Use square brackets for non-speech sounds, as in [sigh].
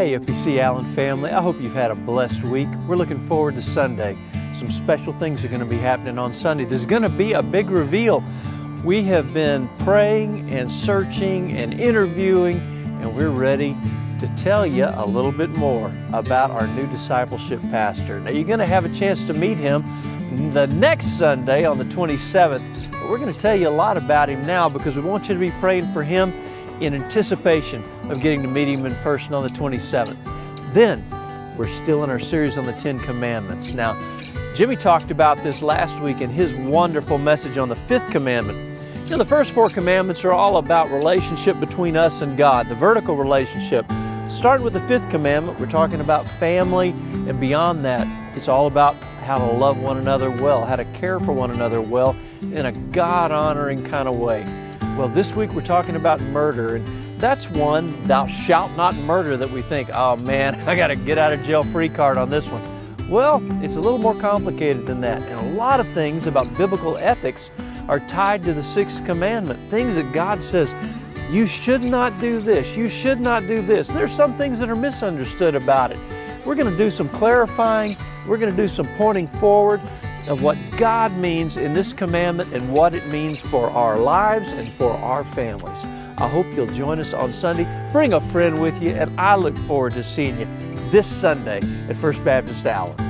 Hey, FBC Allen family, I hope you've had a blessed week. We're looking forward to Sunday. Some special things are going to be happening on Sunday. There's going to be a big reveal. We have been praying and searching and interviewing, and we're ready to tell you a little bit more about our new discipleship pastor. Now, you're going to have a chance to meet him the next Sunday on the 27th, but we're going to tell you a lot about him now because we want you to be praying for him in anticipation of getting to meet him in person on the 27th. Then, we're still in our series on the Ten Commandments. Now, Jimmy talked about this last week in his wonderful message on the fifth commandment. You know, the first four commandments are all about relationship between us and God, the vertical relationship. Starting with the fifth commandment, we're talking about family, and beyond that, it's all about how to love one another well, how to care for one another well in a God honoring kind of way. Well, this week we're talking about murder, and that's one, thou shalt not murder, that we think, oh man, [laughs] I got to get out of jail free card on this one. Well, it's a little more complicated than that, and a lot of things about biblical ethics are tied to the sixth commandment. Things that God says, you should not do this, you should not do this. There's some things that are misunderstood about it. We're going to do some clarifying, we're going to do some pointing forward, of what God means in this commandment and what it means for our lives and for our families. I hope you'll join us on Sunday. Bring a friend with you, and I look forward to seeing you this Sunday at First Baptist Allen.